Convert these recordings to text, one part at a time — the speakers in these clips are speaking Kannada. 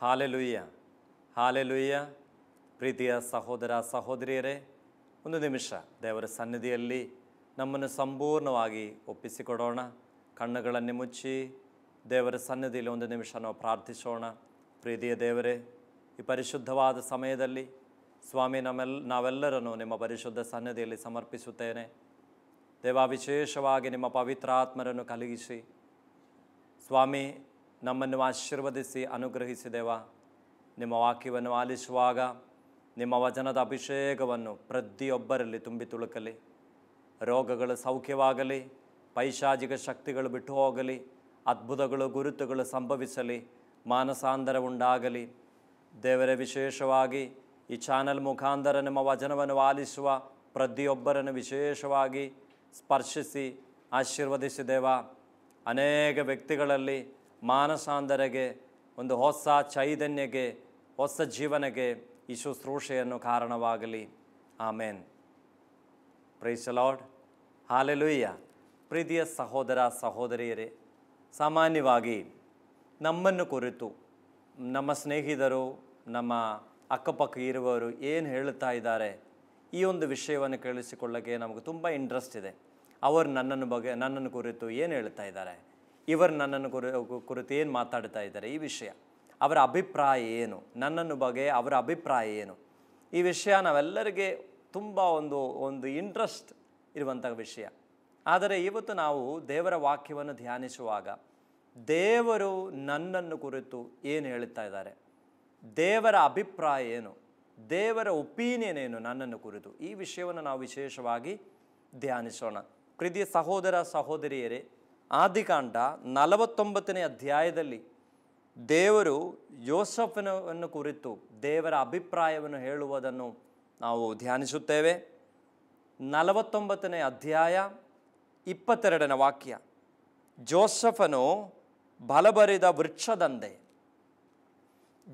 ಹಾಲೆಲುಯ್ಯ. ಹಾಲೆಲುಯ್ಯ. ಪ್ರೀತಿಯ ಸಹೋದರ ಸಹೋದರಿಯರೇ, ಒಂದು ನಿಮಿಷ ದೇವರ ಸನ್ನಿಧಿಯಲ್ಲಿ ನಮ್ಮನ್ನು ಸಂಪೂರ್ಣವಾಗಿ ಒಪ್ಪಿಸಿಕೊಡೋಣ. ಕಣ್ಣುಗಳನ್ನು ಮುಚ್ಚಿ ದೇವರ ಸನ್ನಿಧಿಯಲ್ಲಿ ಒಂದು ನಿಮಿಷ ನಾವು ಪ್ರಾರ್ಥಿಸೋಣ. ಪ್ರೀತಿಯ ದೇವರೇ, ಈ ಪರಿಶುದ್ಧವಾದ ಸಮಯದಲ್ಲಿ ಸ್ವಾಮಿ ನಮ್ಮೆಲ್, ನಾವೆಲ್ಲರನ್ನು ನಿಮ್ಮ ಪರಿಶುದ್ಧ ಸನ್ನಿಧಿಯಲ್ಲಿ ಸಮರ್ಪಿಸುತ್ತೇನೆ. ದೇವ ವಿಶೇಷವಾಗಿ ನಿಮ್ಮ ಪವಿತ್ರಾತ್ಮರನ್ನು ಕಲಗಿಸಿ ಸ್ವಾಮಿ ನಮ್ಮನ್ನು ಆಶೀರ್ವದಿಸಿ, ಅನುಗ್ರಹಿಸಿದೆವ. ನಿಮ್ಮ ವಾಕ್ಯವನ್ನು ಆಲಿಸುವಾಗ, ನಿಮ್ಮ ವಚನದ ಅಭಿಷೇಕವನ್ನು ಪ್ರತಿಯೊಬ್ಬರಲ್ಲಿ ತುಂಬಿ ತುಳುಕಲಿ. ರೋಗಗಳು ಸೌಖ್ಯವಾಗಲಿ, ಪೈಶಾಚಿಕ ಶಕ್ತಿಗಳು ಬಿಟ್ಟು ಹೋಗಲಿ, ಅದ್ಭುತಗಳು, ಗುರುತುಗಳು ಸಂಭವಿಸಲಿ, ಮಾನಸಾಂತರ ಉಂಟಾಗಲಿ ದೇವರ, ವಿಶೇಷವಾಗಿ ಈ ಚಾನಲ್ ಮುಖಾಂತರ ನಿಮ್ಮ ವಚನವನ್ನು ಆಲಿಸುವ ಪ್ರತಿಯೊಬ್ಬರನ್ನು ವಿಶೇಷವಾಗಿ ಸ್ಪರ್ಶಿಸಿ, ಆಶೀರ್ವದಿಸಿದೇವ. ಅನೇಕ ವ್ಯಕ್ತಿಗಳಲ್ಲಿ ಮಾನಸಾಂತರೆಗೆ ಒಂದು ಹೊಸ ಚೈತನ್ಯಗೆ, ಹೊಸ ಜೀವನಕ್ಕೆ ಈ ಶುಶ್ರೂಷೆಯನ್ನು ಕಾರಣವಾಗಲಿ. ಆಮೇನ್. ಪ್ರೈಸ್ ಲಾರ್ಡ್ ಹಾಲೆಲುಯ್ಯ ಪ್ರೀತಿಯ ಸಹೋದರ, ಸಹೋದರಿಯರೇ, ಸಾಮಾನ್ಯವಾಗಿ ನಮ್ಮನ್ನು ಕುರಿತು ನಮ್ಮ ಸ್ನೇಹಿತರು, ನಮ್ಮ ಅಕ್ಕಪಕ್ಕ ಇರುವವರು ಏನು ಹೇಳುತ್ತಾ ಇದ್ದಾರೆ, ಈ ಒಂದು ವಿಷಯವನ್ನು ಕೇಳಿಸಿಕೊಳ್ಳೋಕ್ಕೆ ನಮಗೆ ತುಂಬ ಇಂಟ್ರೆಸ್ಟ್ ಇದೆ. ಅವರು ನನ್ನನ್ನು ಬಗ್ಗೆ ನನ್ನನ್ನು ಕುರಿತು ಏನು ಹೇಳ್ತಾ ಇದ್ದಾರೆ? ಇವರು ನನ್ನನ್ನು ಕುರಿ ಕುರಿತು ಏನು ಮಾತಾಡ್ತಾ ಇದ್ದಾರೆ? ಈ ವಿಷಯ. ಅವರ ಅಭಿಪ್ರಾಯ ಏನು? ನನ್ನನ್ನು ಬಗ್ಗೆ ಅವರ ಅಭಿಪ್ರಾಯ ಏನು? ಈ ವಿಷಯ ನಾವೆಲ್ಲರಿಗೆ ತುಂಬ ಒಂದು ಒಂದು ಇಂಟ್ರೆಸ್ಟ್ ಇರುವಂಥ ವಿಷಯ. ಆದರೆ ಇವತ್ತು ನಾವು ದೇವರ ವಾಕ್ಯವನ್ನು ಧ್ಯಾನಿಸುವಾಗ ದೇವರು ನನ್ನನ್ನು ಕುರಿತು ಏನು ಹೇಳುತ್ತಾ ಇದ್ದಾರೆ? ದೇವರ ಅಭಿಪ್ರಾಯ ಏನು? ದೇವರ ಒಪಿನಿಯನ್ ಏನು ನನ್ನನ್ನು ಕುರಿತು? ಈ ವಿಷಯವನ್ನು ನಾವು ವಿಶೇಷವಾಗಿ ಧ್ಯಾನಿಸೋಣ. ಪ್ರೀತಿಯ ಸಹೋದರ, ಸಹೋದರಿಯರೇ ಆದಿಕಾಂಡ ನಲವತ್ತೊಂಬತ್ತನೇ ಅಧ್ಯಾಯದಲ್ಲಿ ದೇವರು ಯೋಸಫನವನ್ನು ಕುರಿತು ದೇವರ ಅಭಿಪ್ರಾಯವನ್ನು ಹೇಳುವುದನ್ನು ನಾವು ಧ್ಯಾನಿಸುತ್ತೇವೆ. ನಲವತ್ತೊಂಬತ್ತನೇ ಅಧ್ಯಾಯ ಇಪ್ಪತ್ತೆರಡನೇ ವಾಕ್ಯ. ಜೋಸಫನು ಬಲಬರಿದ ವೃಕ್ಷದಂದೆ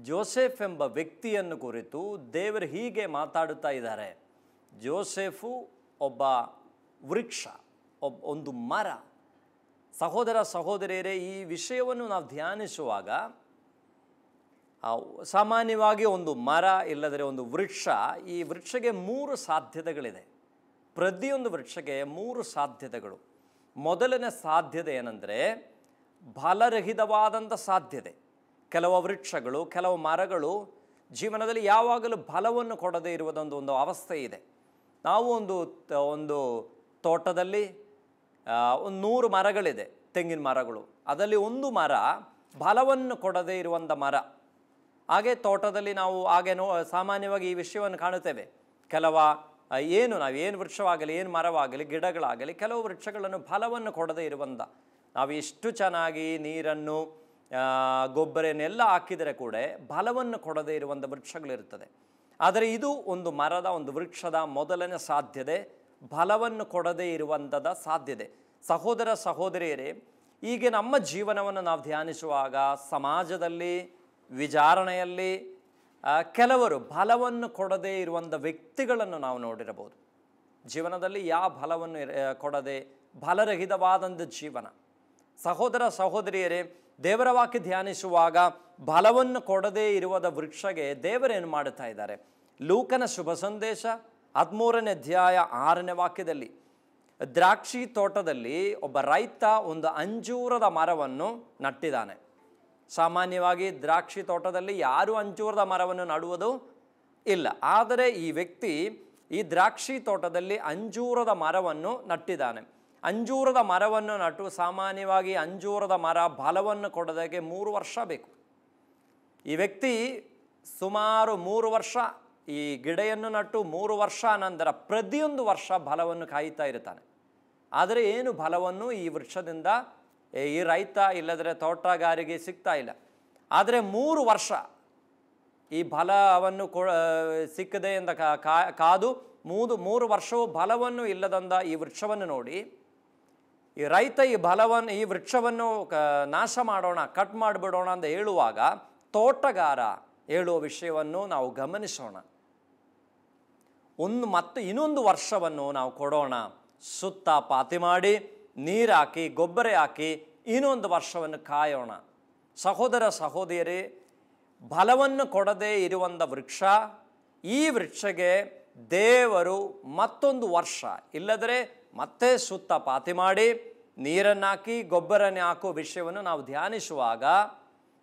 ಜೋಸೆಫ್ ಎಂಬ ವ್ಯಕ್ತಿಯನ್ನು ಕುರಿತು ದೇವರು ಹೀಗೆ ಮಾತಾಡುತ್ತಾ ಇದ್ದಾರೆ. ಜೋಸೆಫು ಒಬ್ಬ ವೃಕ್ಷ, ಒಬ್ಬ ಒಂದು ಮರ. ಸಹೋದರ ಸಹೋದರಿಯರೇ, ಈ ವಿಷಯವನ್ನು ನಾವು ಧ್ಯಾನಿಸುವಾಗ ಸಾಮಾನ್ಯವಾಗಿ ಒಂದು ಮರ ಇಲ್ಲದರೆ ಒಂದು ವೃಕ್ಷ, ಈ ವೃಕ್ಷಕ್ಕೆ ಮೂರು ಸಾಧ್ಯತೆಗಳಿದೆ. ಪ್ರತಿಯೊಂದು ವೃಕ್ಷಕ್ಕೆ ಮೂರು ಸಾಧ್ಯತೆಗಳು. ಮೊದಲನೇ ಸಾಧ್ಯತೆ ಏನಂದರೆ, ಬಲರಹಿತವಾದಂಥ ಸಾಧ್ಯತೆ. ಕೆಲವು ವೃಕ್ಷಗಳು, ಕೆಲವು ಮರಗಳು ಜೀವನದಲ್ಲಿ ಯಾವಾಗಲೂ ಫಲವನ್ನು ಕೊಡದೇ ಇರುವುದೊಂದು ಒಂದು ಅವಸ್ಥೆ ಇದೆ. ನಾವು ಒಂದು ಒಂದು ತೋಟದಲ್ಲಿ ಒಂದು ನೂರು ಮರಗಳಿದೆ ತೆಂಗಿನ ಮರಗಳು. ಅದರಲ್ಲಿ ಒಂದು ಮರ ಫಲವನ್ನು ಕೊಡದೇ ಇರುವಂಥ ಮರ. ಹಾಗೆ ತೋಟದಲ್ಲಿ ನಾವು ಹಾಗೆ ನೋ, ಸಾಮಾನ್ಯವಾಗಿ ಈ ವಿಷಯವನ್ನು ಕಾಣುತ್ತೇವೆ. ಕೆಲವ ಏನು ನಾವು ಏನು ವೃಕ್ಷವಾಗಲಿ, ಏನು ಮರವಾಗಲಿ, ಗಿಡಗಳಾಗಲಿ, ಕೆಲವು ವೃಕ್ಷಗಳನ್ನು ಫಲವನ್ನು ಕೊಡದೇ ಇರುವಂಥ ನಾವು ಎಷ್ಟು ಚೆನ್ನಾಗಿ ನೀರನ್ನು ಗೊಬ್ಬರನ್ನೆಲ್ಲ ಹಾಕಿದರೆ ಕೂಡ ಫಲವನ್ನು ಕೊಡದೇ ಇರುವಂಥ ವೃಕ್ಷಗಳಿರ್ತದೆ ಆದರೆ ಇದು ಒಂದು ಮರದ, ಒಂದು ವೃಕ್ಷದ ಮೊದಲನೇ ಸಾಧ್ಯತೆ. ಫಲವನ್ನು ಕೊಡದೇ ಇರುವಂಥದ ಸಾಧ್ಯತೆ. ಸಹೋದರ ಸಹೋದರಿಯರೇ, ಹೀಗೆ ನಮ್ಮ ಜೀವನವನ್ನು ನಾವು ಧ್ಯಾನಿಸುವಾಗ ಸಮಾಜದಲ್ಲಿ, ವಿಚಾರಣೆಯಲ್ಲಿ ಕೆಲವರು ಬಲವನ್ನು ಕೊಡದೇ ಇರುವಂಥ ವ್ಯಕ್ತಿಗಳನ್ನು ನಾವು ನೋಡಿರಬಹುದು. ಜೀವನದಲ್ಲಿ ಯಾವ ಬಲವನ್ನು ಕೊಡದೆ ಬಲರಹಿತವಾದಂಥ ಜೀವನ. ಸಹೋದರ ಸಹೋದರಿಯರೇ, ದೇವರ ವಾಕ್ಯ ಧ್ಯಾನಿಸುವಾಗ ಬಲವನ್ನು ಕೊಡದೇ ಇರುವದ ವೃಕ್ಷಗೆ ದೇವರೇನು ಮಾಡುತ್ತಾ ಇದ್ದಾರೆ? ಲೂಕನ ಶುಭ ಸಂದೇಶ ಹದಿಮೂರನೇ ಅಧ್ಯಾಯ ಆರನೇ ವಾಕ್ಯದಲ್ಲಿ ದ್ರಾಕ್ಷಿ ತೋಟದಲ್ಲಿ ಒಬ್ಬ ರೈತ ಒಂದು ಅಂಜೂರದ ಮರವನ್ನು ನಟ್ಟಿದ್ದಾನೆ. ಸಾಮಾನ್ಯವಾಗಿ ದ್ರಾಕ್ಷಿ ತೋಟದಲ್ಲಿ ಯಾರು ಅಂಜೂರದ ಮರವನ್ನು ನಡುವುದು? ಇಲ್ಲ. ಆದರೆ ಈ ವ್ಯಕ್ತಿ ಈ ದ್ರಾಕ್ಷಿ ತೋಟದಲ್ಲಿ ಅಂಜೂರದ ಮರವನ್ನು ನಟ್ಟಿದ್ದಾನೆ. ಅಂಜೂರದ ಮರವನ್ನು ನಟ್ಟು ಸಾಮಾನ್ಯವಾಗಿ ಅಂಜೂರದ ಮರ ಫಲವನ್ನು ಕೊಡೋದಕ್ಕೆ ಮೂರು ವರ್ಷ ಬೇಕು. ಈ ವ್ಯಕ್ತಿ ಸುಮಾರು ಮೂರು ವರ್ಷ ಈ ಗಿಡೆಯನ್ನು ನಟ್ಟು ಮೂರು ವರ್ಷ ನಂತರ ಪ್ರತಿಯೊಂದು ವರ್ಷ ಫಲವನ್ನು ಕಾಯುತ್ತಾ ಇರ್ತಾನೆ ಆದರೆ ಏನು ಫಲವನ್ನು ಈ ವೃಕ್ಷದಿಂದ ಈ ರೈತ ಇಲ್ಲದ್ರೆ ತೋಟಗಾರಿಗೆ ಸಿಗ್ತಾ ಇಲ್ಲ. ಆದರೆ ಮೂರು ವರ್ಷ ಈ ಫಲವನ್ನು ಕೊ ಸಿಕ್ಕದೆ ಎಂದ ಕಾದು ಮೂದು, ಮೂರು ವರ್ಷವೂ ಫಲವನ್ನು ಇಲ್ಲದಂದ ಈ ವೃಕ್ಷವನ್ನು ನೋಡಿ, ಈ ರೈತ ಈ ಫಲವನ್ನು ಈ ವೃಕ್ಷವನ್ನು ನಾಶ ಮಾಡೋಣ, ಕಟ್ ಮಾಡಿಬಿಡೋಣ ಅಂತ ಹೇಳುವಾಗ ತೋಟಗಾರ ಹೇಳುವ ವಿಷಯವನ್ನು ನಾವು ಗಮನಿಸೋಣ. ಒಂದು ಮತ್ತು ಇನ್ನೊಂದು ವರ್ಷವನ್ನು ನಾವು ಕೊಡೋಣ. ಸುತ್ತ ಪಾತಿ ಮಾಡಿ, ನೀರು ಹಾಕಿ, ಗೊಬ್ಬರ ಹಾಕಿ ಇನ್ನೊಂದು ವರ್ಷವನ್ನು ಕಾಯೋಣ. ಸಹೋದರ ಸಹೋದರಿ ಬಲವನ್ನು ಕೊಡದೇ ಇರುವಂಥ ವೃಕ್ಷ, ಈ ವೃಕ್ಷಗೆ ದೇವರು ಮತ್ತೊಂದು ವರ್ಷ. ಇಲ್ಲದರೆ ಮತ್ತೆ ಸುತ್ತ ಪಾತಿ ಮಾಡಿ, ನೀರನ್ನು ಹಾಕಿ, ಗೊಬ್ಬರನೇ ಹಾಕೋ ವಿಷಯವನ್ನು ನಾವು ಧ್ಯಾನಿಸುವಾಗ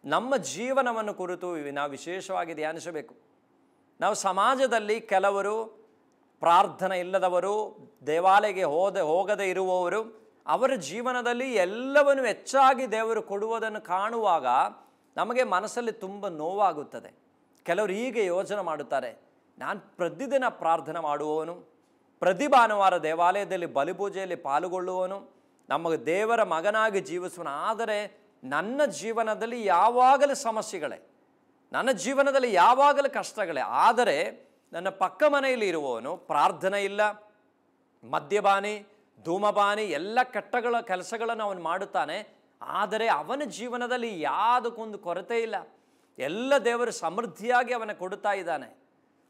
ನಮ್ಮ ಜೀವನವನ್ನು ಕುರಿತು ನಾವು ವಿಶೇಷವಾಗಿ ಧ್ಯಾನಿಸಬೇಕು. ನಾವು ಸಮಾಜದಲ್ಲಿ ಕೆಲವರು ಪ್ರಾರ್ಥನೆ ಇಲ್ಲದವರು, ದೇವಾಲಯಕ್ಕೆ ಹೋದೆ, ಹೋಗದೇ ಇರುವವರು, ಅವರ ಜೀವನದಲ್ಲಿ ಎಲ್ಲವನ್ನು ಹೆಚ್ಚಾಗಿ ದೇವರು ಕೊಡುವುದನ್ನು ಕಾಣುವಾಗ ನಮಗೆ ಮನಸ್ಸಲ್ಲಿ ತುಂಬ ನೋವಾಗುತ್ತದೆ. ಕೆಲವರು ಹೀಗೆ ಯೋಚನೆ ಮಾಡುತ್ತಾರೆ, ನಾನು ಪ್ರತಿದಿನ ಪ್ರಾರ್ಥನೆ ಮಾಡುವವನು, ಪ್ರತಿ ಭಾನುವಾರ ದೇವಾಲಯದಲ್ಲಿ ಬಲಿಪೂಜೆಯಲ್ಲಿ ಪಾಲ್ಗೊಳ್ಳುವವನು, ನಮಗೆ ದೇವರ ಮಗನಾಗಿ ಜೀವಿಸುವನು ಆದರೆ ನನ್ನ ಜೀವನದಲ್ಲಿ ಯಾವಾಗಲೂ ಸಮಸ್ಯೆಗಳೇ, ನನ್ನ ಜೀವನದಲ್ಲಿ ಯಾವಾಗಲೂ ಕಷ್ಟಗಳೇ, ಆದರೆ ನನ್ನ ಪಕ್ಕ ಮನೆಯಲ್ಲಿ ಇರುವವನು ಪ್ರಾರ್ಥನೆ ಇಲ್ಲ ಮದ್ಯಬಾನಿ ಧೂಮಬಾನಿ ಎಲ್ಲ ಕೆಟ್ಟಗಳ ಕೆಲಸಗಳನ್ನು ಅವನು ಮಾಡುತ್ತಾನೆ. ಆದರೆ ಅವನ ಜೀವನದಲ್ಲಿ ಯಾವುದಕ್ಕೊಂದು ಕೊರತೆ ಇಲ್ಲ. ಎಲ್ಲ ದೇವರು ಸಮೃದ್ಧಿಯಾಗಿ ಅವನ ಕೊಡುತ್ತಾ ಇದ್ದಾನೆ.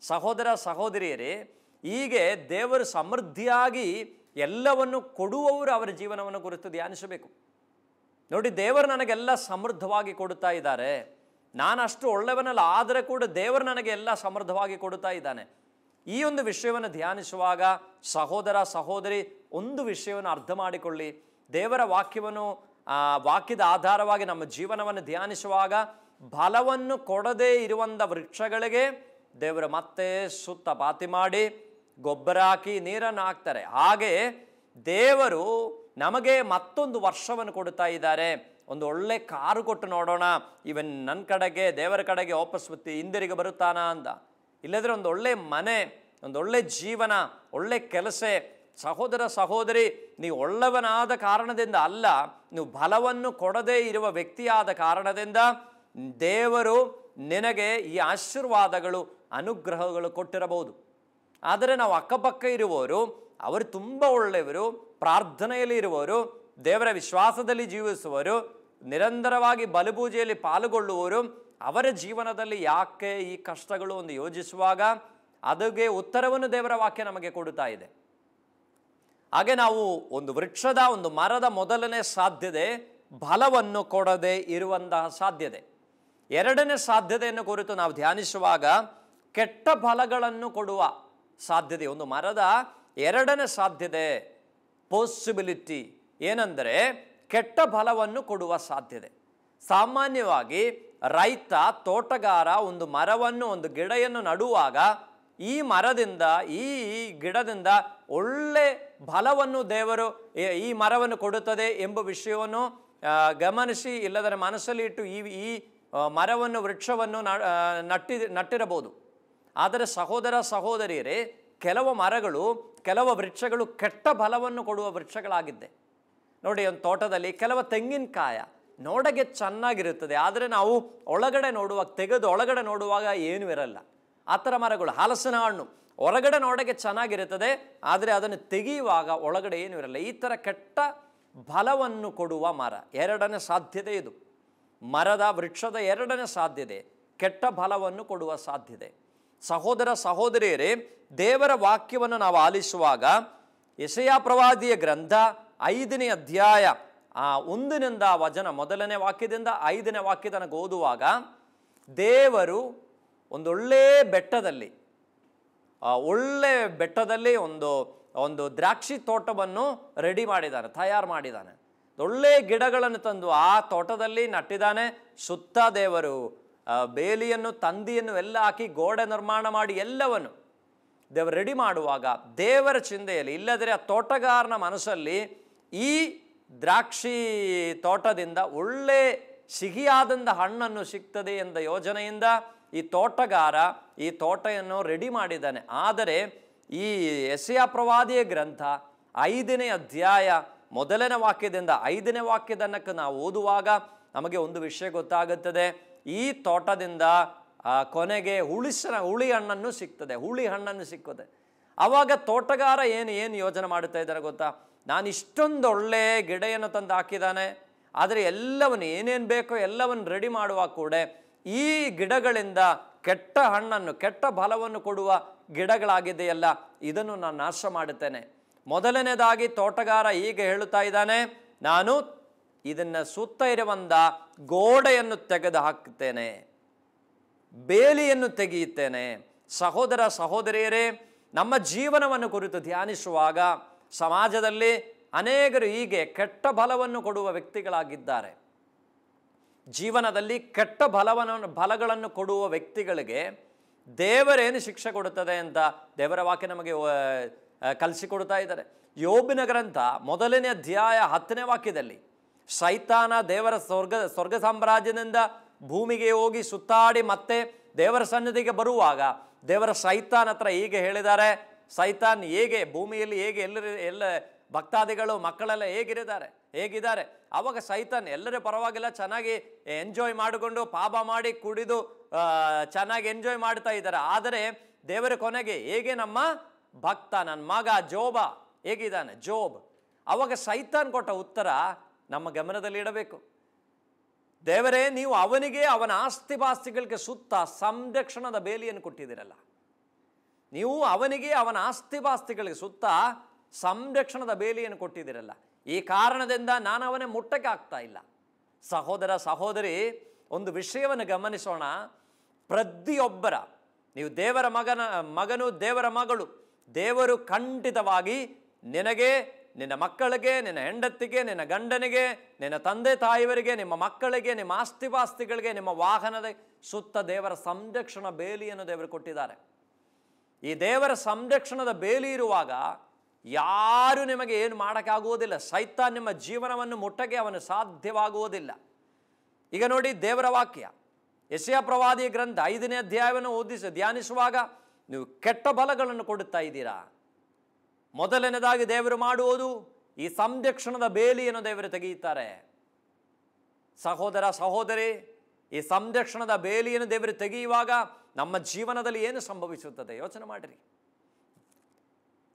ಸಹೋದರ, ಸಹೋದರಿಯರೇ, ಹೀಗೆ ದೇವರು ಸಮೃದ್ಧಿಯಾಗಿ ಎಲ್ಲವನ್ನು ಕೊಡುವವರು ಅವರ ಜೀವನವನ್ನು ಕುರಿತು ಧ್ಯಾನಿಸಬೇಕು. ನೋಡಿ, ದೇವರು ನನಗೆಲ್ಲ ಸಮೃದ್ಧವಾಗಿ ಕೊಡುತ್ತಾ ಇದ್ದಾರೆ. ನಾನು ಅಷ್ಟು ಒಳ್ಳೆಯವನಲ್ಲ ಆದರೆ ಕೂಡ ದೇವರು ನನಗೆ ಎಲ್ಲ ಸಮೃದ್ಧವಾಗಿ ಕೊಡುತ್ತಾ ಇದ್ದಾನೆ. ಈ ಒಂದು ವಿಷಯವನ್ನು ಧ್ಯಾನಿಸುವಾಗ ಸಹೋದರ, ಸಹೋದರಿ, ಒಂದು ವಿಷಯವನ್ನು ಅರ್ಥ ಮಾಡಿಕೊಳ್ಳಿ. ದೇವರ ವಾಕ್ಯವನ್ನು ವಾಕ್ಯದ ಆಧಾರವಾಗಿ ನಮ್ಮ ಜೀವನವನ್ನು ಧ್ಯಾನಿಸುವಾಗ ಬಲವನ್ನು ಕೊಡದೇ ಇರುವಂಥ ವೃಕ್ಷಗಳಿಗೆ ದೇವರು ಮತ್ತೆ ಸುತ್ತ ಪಾತಿ ಮಾಡಿ ಗೊಬ್ಬರ ಹಾಕಿ ನೀರನ್ನು ಹಾಕ್ತಾರೆ. ಹಾಗೆ ದೇವರು ನಮಗೆ ಮತ್ತೊಂದು ವರ್ಷವನ್ನು ಕೊಡುತ್ತಾ ಇದ್ದಾರೆ. ಒಂದು ಒಳ್ಳೆ ಕಾರು ಕೊಟ್ಟು ನೋಡೋಣ, ಇವನ್ ನನ್ನ ಕಡೆಗೆ, ದೇವರ ಕಡೆಗೆ ವಾಪಸ್ ಬತ್ತಿ, ಹಿಂದಿರಿಗೆ ಬರುತ್ತಾನಾ ಅಂತ ಇಲ್ಲದ್ರೆ ಒಂದು ಒಳ್ಳೆ ಮನೆ, ಒಂದು ಒಳ್ಳೆ ಜೀವನ, ಒಳ್ಳೆ ಕೆಲಸ, ಸಹೋದರ ಸಹೋದರಿ, ನೀವು ಒಳ್ಳವನಾದ ಕಾರಣದಿಂದ ಅಲ್ಲ, ನೀವು ಬಲವನ್ನು ಕೊಡದೇ ಇರುವ ವ್ಯಕ್ತಿಯಾದ ಕಾರಣದಿಂದ ದೇವರು ನಿನಗೆ ಈ ಆಶೀರ್ವಾದಗಳು, ಅನುಗ್ರಹಗಳು ಕೊಟ್ಟಿರಬಹುದು. ಆದರೆ ನಾವು ಅಕ್ಕಪಕ್ಕ ಇರುವವರು, ಅವರು ತುಂಬ ಒಳ್ಳೆಯವರು, ಪ್ರಾರ್ಥನೆಯಲ್ಲಿ ಇರುವವರು ದೇವರ ವಿಶ್ವಾಸದಲ್ಲಿ ಜೀವಿಸುವರು ನಿರಂತರವಾಗಿ ಬಲಪೂಜೆಯಲ್ಲಿ ಪಾಲ್ಗೊಳ್ಳುವವರು, ಅವರ ಜೀವನದಲ್ಲಿ ಯಾಕೆ ಈ ಕಷ್ಟಗಳು ಒಂದು ಯೋಜಿಸುವಾಗ ಅದಕ್ಕೆ ಉತ್ತರವನ್ನು ದೇವರ ವಾಕ್ಯ ನಮಗೆ ಕೊಡುತ್ತಾ ಇದೆ. ಹಾಗೆ ನಾವು ಒಂದು ವೃಕ್ಷದ, ಒಂದು ಮರದ ಮೊದಲನೇ ಸಾಧ್ಯತೆ, ಬಲವನ್ನು ಕೊಡದೆ ಇರುವಂತಹ ಸಾಧ್ಯತೆ. ಎರಡನೇ ಸಾಧ್ಯತೆಯನ್ನು ಕುರಿತು ನಾವು ಧ್ಯಾನಿಸುವಾಗ ಕೆಟ್ಟ ಫಲಗಳನ್ನು ಕೊಡುವ ಸಾಧ್ಯತೆ, ಒಂದು ಮರದ ಎರಡನೇ ಸಾಧ್ಯತೆ ಪಾಸಿಬಿಲಿಟಿ ಏನೆಂದರೆ ಕೆಟ್ಟ ಫಲವನ್ನು ಕೊಡುವ ಸಾಧ್ಯತೆ. ಸಾಮಾನ್ಯವಾಗಿ ರೈತ, ತೋಟಗಾರ ಒಂದು ಮರವನ್ನು, ಒಂದು ಗಿಡೆಯನ್ನು ನಡುವಾಗ ಈ ಮರದಿಂದ, ಈ ಗಿಡದಿಂದ ಒಳ್ಳೆ ಫಲವನ್ನು ದೇವರು ಈ- ಮರವನ್ನು ಕೊಡುತ್ತದೆ ಎಂಬ ವಿಷಯವನ್ನು ಗಮನಿಸಿ ಇಲ್ಲದರ ಮನಸ್ಸಲ್ಲಿ ಇಟ್ಟು ಈ ಈ ಮರವನ್ನು, ವೃಕ್ಷವನ್ನು ನಟ್ಟಿ, ನಟ್ಟಿರಬಹುದು. ಆದರೆ ಸಹೋದರ, ಸಹೋದರಿಯರೇ, ಕೆಲವು ಮರಗಳು, ಕೆಲವು ವೃಕ್ಷಗಳು ಕೆಟ್ಟ ಫಲವನ್ನು ಕೊಡುವ ವೃಕ್ಷಗಳಾಗಿದ್ದೆ. ನೋಡಿ ಒಂದು ತೋಟದಲ್ಲಿ ಕೆಲವು ತೆಂಗಿನಕಾಯ ನೋಡಗೆ ಚೆನ್ನಾಗಿರುತ್ತದೆ, ಆದರೆ ನಾವು ಒಳಗಡೆ ನೋಡುವಾಗ, ತೆಗೆದು ಒಳಗಡೆ ನೋಡುವಾಗ ಏನೂ ಇರಲ್ಲ. ಆ ಥರ ಮರಗಳು, ಹಲಸಿನ ಹಣ್ಣು, ಹೊರಗಡೆ ನೋಡಕ್ಕೆ ಚೆನ್ನಾಗಿರುತ್ತದೆ, ಆದರೆ ಅದನ್ನು ತೆಗೆಯುವಾಗ ಒಳಗಡೆ ಏನೂ ಇರಲ್ಲ. ಈ ಥರ ಕೆಟ್ಟ ಬಲವನ್ನು ಕೊಡುವ ಮರ, ಎರಡನೇ ಸಾಧ್ಯತೆ ಇದು. ಮರದ ವೃಕ್ಷದ ಎರಡನೇ ಸಾಧ್ಯತೆ, ಕೆಟ್ಟ ಬಲವನ್ನು ಕೊಡುವ ಸಾಧ್ಯತೆ. ಸಹೋದರ ಸಹೋದರಿಯರೇ, ದೇವರ ವಾಕ್ಯವನ್ನು ನಾವು ಆಲಿಸುವಾಗ ಎಸೆಯಾಪ್ರವಾದಿಯ ಪ್ರವಾದಿಯ ಗ್ರಂಥ ಐದನೇ ಅಧ್ಯಾಯ, ಆ, ಒಂದಿನಿಂದ ವಚನ, ಮೊದಲನೇ ವಾಕ್ಯದಿಂದ ಐದನೇ ವಾಕ್ಯ ತನಕ ಓದುವಾಗ ದೇವರು ಒಂದೊಳ್ಳೆ ಬೆಟ್ಟದಲ್ಲಿ ಒಳ್ಳೆ ಬೆಟ್ಟದಲ್ಲಿ ಒಂದು ಒಂದು ದ್ರಾಕ್ಷಿ ತೋಟವನ್ನು ರೆಡಿ ಮಾಡಿದ್ದಾನೆ, ತಯಾರು ಮಾಡಿದ್ದಾನೆ. ಒಳ್ಳೆ ಗಿಡಗಳನ್ನು ತಂದು ಆ ತೋಟದಲ್ಲಿ ನಟ್ಟಿದ್ದಾನೆ. ಸುತ್ತ ದೇವರು ಬೇಲಿಯನ್ನು, ತಂದಿಯನ್ನು ಎಲ್ಲ ಹಾಕಿ ಗೋಡೆ ನಿರ್ಮಾಣ ಮಾಡಿ ಎಲ್ಲವನ್ನು ದೇವರು ರೆಡಿ ಮಾಡುವಾಗ ದೇವರ ಚಿಂತೆಯಲ್ಲಿ ಇಲ್ಲದರೆ ಆ ತೋಟಗಾರನ ಮನಸ್ಸಲ್ಲಿ ಈ ದ್ರಾಕ್ಷಿ ತೋಟದಿಂದ ಒಳ್ಳೆ ಸಿಹಿಯಾದಂಥ ಹಣ್ಣನ್ನು ಸಿಗ್ತದೆ ಎಂದ ಯೋಜನೆಯಿಂದ ಈ ತೋಟಗಾರ ಈ ತೋಟವನ್ನು ರೆಡಿ ಮಾಡಿದ್ದಾನೆ. ಆದರೆ ಈ ಎಸೆಯ ಪ್ರವಾದಿಯ ಗ್ರಂಥ ಐದನೇ ಅಧ್ಯಾಯ ಮೊದಲನೇ ವಾಕ್ಯದಿಂದ ಐದನೇ ವಾಕ್ಯದನ್ನಕ್ಕೆ ನಾವು ಓದುವಾಗ ನಮಗೆ ಒಂದು ವಿಷಯ ಗೊತ್ತಾಗುತ್ತದೆ. ಈ ತೋಟದಿಂದ ಕೊನೆಗೆ ಹುಳಿಸನ, ಹುಳಿ ಹಣ್ಣನ್ನು ಸಿಗ್ತದೆ. ಹುಳಿ ಹಣ್ಣನ್ನು ಸಿಕ್ಕದೆ. ಆವಾಗ ತೋಟಗಾರ ಏನು ಏನು ಯೋಜನೆ ಮಾಡುತ್ತಾ ಇದ್ದಾರೆ ಗೊತ್ತಾ? ನಾನು ಇಷ್ಟೊಂದು ಒಳ್ಳೆ ಗಿಡೆಯನ್ನು ತಂದು ಹಾಕಿದ್ದಾನೆ, ಆದರೆ ಎಲ್ಲವನ್ನು ಏನೇನು ಬೇಕೋ ಎಲ್ಲವನ್ನು ರೆಡಿ ಮಾಡುವ ಕೂಡ ಈ ಗಿಡಗಳಿಂದ ಕೆಟ್ಟ ಹಣ್ಣನ್ನು, ಕೆಟ್ಟ ಫಲವನ್ನು ಕೊಡುವ ಗಿಡಗಳಾಗಿದೆಯಲ್ಲ, ಇದನ್ನು ನಾನು ನಾಶ ಮಾಡುತ್ತೇನೆ. ಮೊದಲನೇದಾಗಿ ತೋಟಗಾರ ಈಗ ಹೇಳುತ್ತಾ ಇದ್ದಾನೆ, ನಾನು ಇದನ್ನು ಸುತ್ತ ಇರುವಂಥ ಗೋಡೆಯನ್ನು ತೆಗೆದು ಹಾಕ್ತೇನೆ ಬೇಲಿಯನ್ನು ತೆಗೆಯುತ್ತೇನೆ. ಸಹೋದರ ಸಹೋದರಿಯರೇ, ನಮ್ಮ ಜೀವನವನ್ನು ಕುರಿತು ಧ್ಯಾನಿಸುವಾಗ ಸಮಾಜದಲ್ಲಿ ಅನೇಕರು ಹೀಗೆ ಕೆಟ್ಟ ಬಲವನ್ನು ಕೊಡುವ ವ್ಯಕ್ತಿಗಳಾಗಿದ್ದಾರೆ. ಜೀವನದಲ್ಲಿ ಕೆಟ್ಟ ಬಲವನ್ನು ಬಲಗಳನ್ನು ಕೊಡುವ ವ್ಯಕ್ತಿಗಳಿಗೆ ದೇವರೇನು ಶಿಕ್ಷೆ ಕೊಡುತ್ತದೆ ಅಂತ ದೇವರ ವಾಕ್ಯ ನಮಗೆ ಕಲಿಸಿಕೊಡ್ತಾ ಇದ್ದಾರೆ. ಯೋಬಿನ ಗ್ರಂಥ ಮೊದಲನೇ ಅಧ್ಯಾಯ ಹತ್ತನೇ ವಾಕ್ಯದಲ್ಲಿ, ಸೈತಾನ ದೇವರ ಸ್ವರ್ಗ ಸ್ವರ್ಗ ಸಾಮ್ರಾಜ್ಯದಿಂದ ಭೂಮಿಗೆ ಹೋಗಿ ಸುತ್ತಾಡಿ ಮತ್ತೆ ದೇವರ ಸನ್ನಿಧಿಗೆ ಬರುವಾಗ ದೇವರ ಸೈತಾನ ಹತ್ರ ಹೀಗೆ ಹೇಳಿದ್ದಾರೆ ಸೈತಾನ್ ಹೇಗೆ, ಭೂಮಿಯಲ್ಲಿ ಹೇಗೆ ಎಲ್ಲರ, ಎಲ್ಲ ಭಕ್ತಾದಿಗಳು, ಮಕ್ಕಳೆಲ್ಲ ಹೇಗಿರಿದ್ದಾರೆ ಹೇಗಿದ್ದಾರೆ? ಆವಾಗ ಸೈತಾನ್ ಎಲ್ಲರ ಪರವಾಗಿಲ್ಲ, ಚೆನ್ನಾಗಿ ಎಂಜಾಯ್ ಮಾಡಿಕೊಂಡು, ಪಾಪ ಮಾಡಿ ಕುಡಿದು ಚೆನ್ನಾಗಿ ಎಂಜಾಯ್ ಮಾಡ್ತಾ ಇದ್ದಾರೆ. ಆದರೆ ದೇವರ ಕೊನೆಗೆ ಹೇಗೆ ನಮ್ಮ ಭಕ್ತ, ನನ್ನ ಮಗ ಜೋಬ ಹೇಗಿದ್ದಾನೆ? ಜೋಬ್. ಅವಾಗ ಸೈತಾನ್ ಕೊಟ್ಟ ಉತ್ತರ ನಮ್ಮ ಗಮನದಲ್ಲಿ ಇಡಬೇಕು. ದೇವರೇ, ನೀವು ಅವನಿಗೆ, ಅವನ ಆಸ್ತಿ ಪಾಸ್ತಿಗಳಿಗೆ ಸುತ್ತ ಸಂರಕ್ಷಣದ ಬೇಲಿಯನ್ನು ಕೊಟ್ಟಿದ್ದೀರಲ್ಲ. ನೀವು ಅವನಿಗೆ ಅವನ ಆಸ್ತಿಪಾಸ್ತಿಗಳಿಗೆ ಸುತ್ತ ಸಂರಕ್ಷಣದ ಬೇಲಿಯನ್ನು ಕೊಟ್ಟಿದ್ದೀರಲ್ಲ. ಈ ಕಾರಣದಿಂದ ನಾನು ಅವನೇ ಮುಟ್ಟಕ್ಕೆ ಆಗ್ತಾ ಇಲ್ಲ. ಸಹೋದರ, ಸಹೋದರಿ, ಒಂದು ವಿಷಯವನ್ನು ಗಮನಿಸೋಣ. ಪ್ರತಿಯೊಬ್ಬರ, ನೀವು ದೇವರ ಮಗನ, ಮಗನು ದೇವರ ಮಗಳು, ದೇವರು ಖಂಡಿತವಾಗಿ ನಿನಗೆ, ನಿನ್ನ ಮಕ್ಕಳಿಗೆ, ನಿನ್ನ ಹೆಂಡತಿಗೆ, ನಿನ್ನ ಗಂಡನಿಗೆ, ನಿನ್ನ ತಂದೆ ತಾಯಿಯವರಿಗೆ, ನಿಮ್ಮ ಮಕ್ಕಳಿಗೆ, ನಿಮ್ಮ ಆಸ್ತಿಪಾಸ್ತಿಗಳಿಗೆ, ನಿಮ್ಮ ವಾಹನದ ಸುತ್ತ ದೇವರ ಸಂರಕ್ಷಣಾ ಬೇಲಿಯನ್ನು ದೇವರು ಕೊಟ್ಟಿದ್ದಾರೆ. ಈ ದೇವರ ಸಂರಕ್ಷಣದ ಬೇಲಿ ಇರುವಾಗ ಯಾರು ನಿಮಗೆ ಏನು ಮಾಡೋಕ್ಕಾಗುವುದಿಲ್ಲ ಸೈತ ನಿಮ್ಮ ಜೀವನವನ್ನು ಮುಟ್ಟಕ್ಕೆ ಅವನು ಸಾಧ್ಯವಾಗುವುದಿಲ್ಲ. ಈಗ ನೋಡಿ ದೇವರ ವಾಕ್ಯ. ಯಶಯ ಪ್ರವಾದಿ ಗ್ರಂಥ ಐದನೇ ಅಧ್ಯಾಯವನ್ನು ಓದಿಸಿ ಧ್ಯಾನಿಸುವಾಗ, ನೀವು ಕೆಟ್ಟ ಬಲಗಳನ್ನು ಕೊಡುತ್ತಾ ಇದ್ದೀರಾ? ಮೊದಲನೇದಾಗಿ ದೇವರು ಮಾಡುವುದು ಈ ಸಂರಕ್ಷಣದ ಬೇಲಿಯನ್ನು ದೇವರು ತೆಗೆಯುತ್ತಾರೆ. ಸಹೋದರ ಸಹೋದರಿ, ಈ ಸಂರಕ್ಷಣದ ಬೇಲಿಯನ್ನು ದೇವರು ತೆಗೆಯುವಾಗ ನಮ್ಮ ಜೀವನದಲ್ಲಿ ಏನು ಸಂಭವಿಸುತ್ತದೆ? ಯೋಚನೆ ಮಾಡಿರಿ.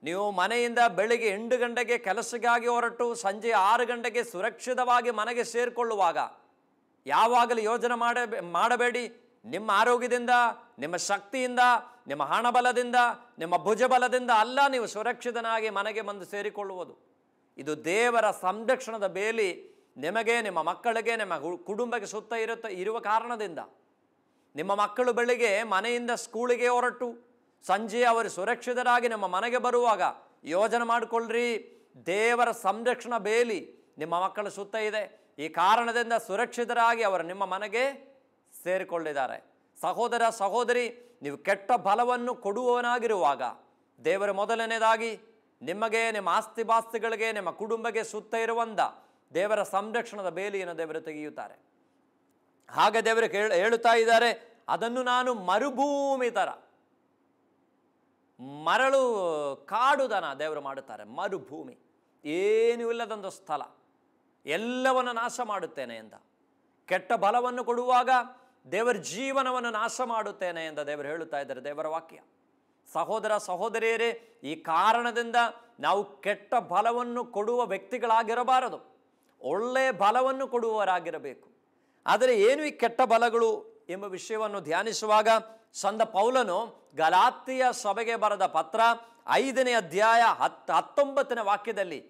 ನೀವು ಮನೆಯಿಂದ ಬೆಳಿಗ್ಗೆ ಎಂಟು ಗಂಟೆಗೆ ಕೆಲಸಕ್ಕಾಗಿ ಹೊರಟು, ಸಂಜೆ ಆರು ಗಂಟೆಗೆ ಸುರಕ್ಷಿತವಾಗಿ ಮನೆಗೆ ಸೇರಿಕೊಳ್ಳುವಾಗ ಯಾವಾಗಲೂ ಯೋಜನೆ ಮಾಡ ಮಾಡಬೇಡಿ. ನಿಮ್ಮ ಆರೋಗ್ಯದಿಂದ, ನಿಮ್ಮ ಶಕ್ತಿಯಿಂದ, ನಿಮ್ಮ ಹಣಬಲದಿಂದ, ನಿಮ್ಮ ಭುಜಬಲದಿಂದ ಅಲ್ಲ, ನೀವು ಸುರಕ್ಷಿತನಾಗಿ ಮನೆಗೆ ಬಂದು ಸೇರಿಕೊಳ್ಳುವುದು. ಇದು ದೇವರ ಸಂರಕ್ಷಣದ ಬೇಲಿ. ನಿಮಗೆ, ನಿಮ್ಮ ಮಕ್ಕಳಿಗೆ, ನಿಮ್ಮ ಕುಟುಂಬಕ್ಕೆ ಸುತ್ತ ಇರುತ್ತೆ, ಇರುವ ಕಾರಣದಿಂದ. ನಿಮ್ಮ ಮಕ್ಕಳು ಬೆಳಿಗ್ಗೆ ಮನೆಯಿಂದ ಸ್ಕೂಲಿಗೆ ಹೊರಟು, ಸಂಜೆ ಅವರು ಸುರಕ್ಷಿತರಾಗಿ ನಮ್ಮ ಮನೆಗೆ ಬರುವಾಗ ಯೋಜನೆ ಮಾಡಿಕೊಳ್ಳ್ರಿ. ದೇವರ ಸಂರಕ್ಷಣಾ ಬೇಲಿ ನಿಮ್ಮ ಮಕ್ಕಳ ಸುತ್ತ ಇದೆ. ಈ ಕಾರಣದಿಂದ ಸುರಕ್ಷಿತರಾಗಿ ಅವರು ನಿಮ್ಮ ಮನೆಗೆ ಸೇರಿಕೊಳ್ಳಿದ್ದಾರೆ. ಸಹೋದರ ಸಹೋದರಿ, ನೀವು ಕೆಟ್ಟ ಬಲವನ್ನು ಕೊಡುವವನಾಗಿರುವಾಗ ದೇವರ ಮೊದಲನೇದಾಗಿ ನಿಮಗೆ, ನಿಮ್ಮ ಆಸ್ತಿ ಬಾಸ್ತಿಗಳಿಗೆ ನಿಮ್ಮ ಕುಟುಂಬಕ್ಕೆ ಸುತ್ತ ಇರುವಂಥ ದೇವರ ಸಂರಕ್ಷಣದ ಬೇಲಿಯನ್ನು ದೇವರು ತೆಗೆಯುತ್ತಾರೆ. ಹಾಗೆ ದೇವರು ಹೇಳುತ್ತಾ ಇದ್ದಾರೆ, ಅದನ್ನು ನಾನು ಮರುಭೂಮಿ ಥರ ಮರಳು ಕಾಡುದನ ದೇವರು ಮಾಡುತ್ತಾರೆ, ಮರುಭೂಮಿ. ಏನೂ ಇಲ್ಲದೊಂದು ಸ್ಥಳ. ಎಲ್ಲವನ್ನು ನಾಶ ಮಾಡುತ್ತೇನೆ ಎಂದ. ಕೆಟ್ಟ ಬಲವನ್ನು ಕೊಡುವಾಗ ದೇವರ ಜೀವನವನ್ನು ನಾಶ ಮಾಡುತ್ತೇನೆ ಎಂದ ದೇವರು ಹೇಳುತ್ತಾ ಇದ್ದಾರೆ ದೇವರ ವಾಕ್ಯ. ಸಹೋದರ ಸಹೋದರಿಯರೇ, ಈ ಕಾರಣದಿಂದ ನಾವು ಕೆಟ್ಟ ಬಲವನ್ನು ಕೊಡುವ ವ್ಯಕ್ತಿಗಳಾಗಿರಬಾರದು. ಒಳ್ಳೆ ಬಲವನ್ನು ಕೊಡುವವರಾಗಿರಬೇಕು. ಆದರೆ ಏನು ಈ ಕೆಟ್ಟ ಬಲಗಳು ಎಂಬ ವಿಷಯವನ್ನು ಧ್ಯಾನಿಸುವಾಗ ಸಂದ ಪೌಲನು ಗಲಾತಿಯ ಸಭೆಗೆ ಬರೆದ ಪತ್ರ ಐದನೇ ಅಧ್ಯಾಯ ಹತ್ತು ಹತ್ತೊಂಬತ್ತನೇ ವಾಕ್ಯದಲ್ಲಿ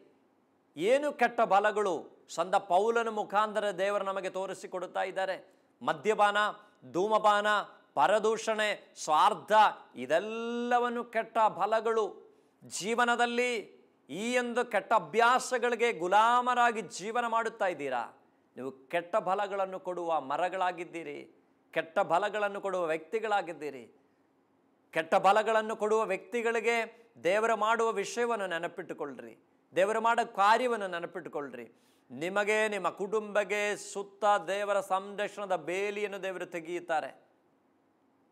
ಏನು ಕೆಟ್ಟ ಬಲಗಳು ಸಂದ ಪೌಲನ ಮುಖಾಂತರ ದೇವರು ನಮಗೆ ತೋರಿಸಿಕೊಡುತ್ತಾ ಇದ್ದಾರೆ. ಮದ್ಯಪಾನ, ಧೂಮಪಾನ, ಪರದೂಷಣೆ, ಸ್ವಾರ್ಥ ಇದೆಲ್ಲವನ್ನು ಕೆಟ್ಟ ಬಲಗಳು. ಜೀವನದಲ್ಲಿ ಈ ಒಂದು ಕೆಟ್ಟ ಅಭ್ಯಾಸಗಳಿಗೆ ಗುಲಾಮರಾಗಿ ಜೀವನ ಮಾಡುತ್ತಾ ಇದ್ದೀರಾ? ನೀವು ಕೆಟ್ಟ ಫಲಗಳನ್ನು ಕೊಡುವ ಮರಗಳಾಗಿದ್ದೀರಿ, ಕೆಟ್ಟ ಫಲಗಳನ್ನು ಕೊಡುವ ವ್ಯಕ್ತಿಗಳಾಗಿದ್ದೀರಿ. ಕೆಟ್ಟ ಫಲಗಳನ್ನು ಕೊಡುವ ವ್ಯಕ್ತಿಗಳಿಗೆ ದೇವರು ಮಾಡುವ ವಿಷಯವನ್ನು ನೆನಪಿಟ್ಟುಕೊಳ್ಳ್ರಿ. ದೇವರು ಮಾಡೋ ಕಾರ್ಯವನ್ನು ನೆನಪಿಟ್ಟುಕೊಳ್ಳ್ರಿ. ನಿಮಗೆ ನಿಮ್ಮ ಕುಟುಂಬಕ್ಕೆ ಸುತ್ತ ದೇವರ ಸಂರಕ್ಷಣದ ಬೇಲಿಯನ್ನು ದೇವರು ತೆಗೆಯುತ್ತಾರೆ.